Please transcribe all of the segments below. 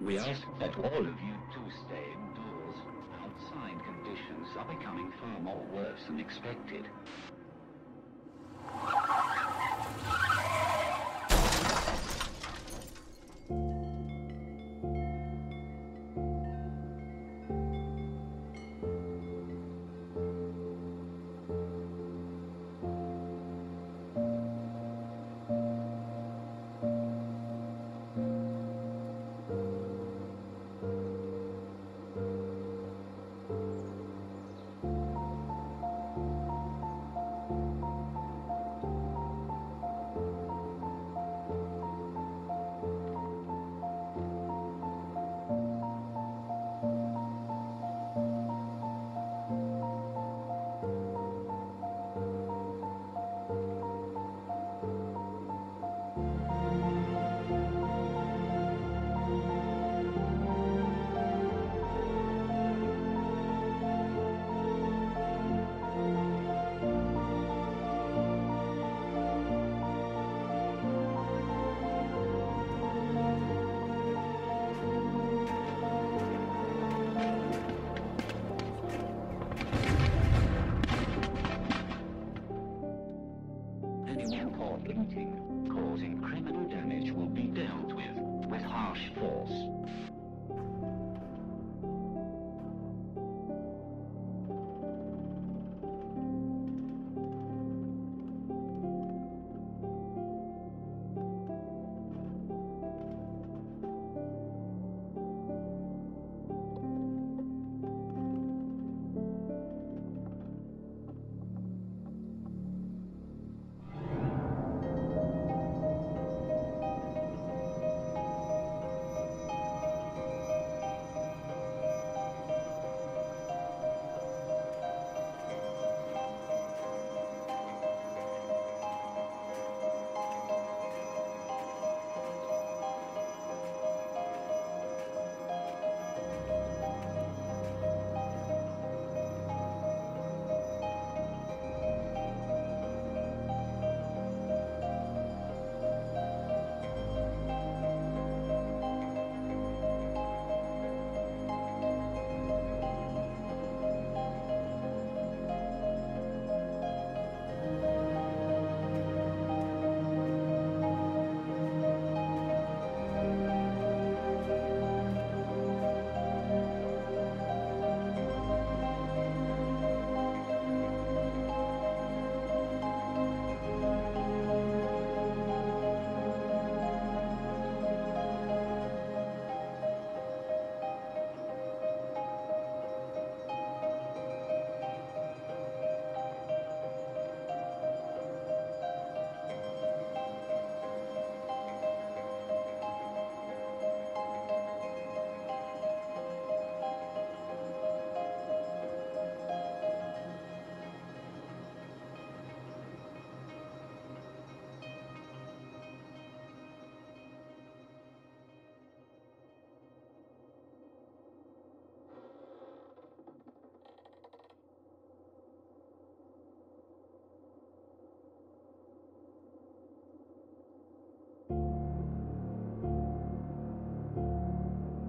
We ask that all of you to stay indoors. Outside conditions are becoming far more worse than expected. Causing criminal damage will be dealt with with harsh force.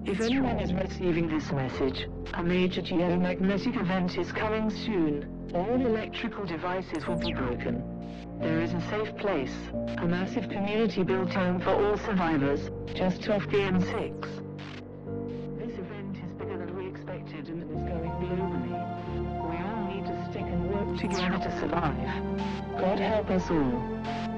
If anyone is receiving this message, a major geomagnetic event is coming soon. All electrical devices will be broken. There is a safe place, a massive community built home for all survivors, just off the M6. This event is bigger than we expected and is going globally. We all need to stick and work together to survive. God help us all.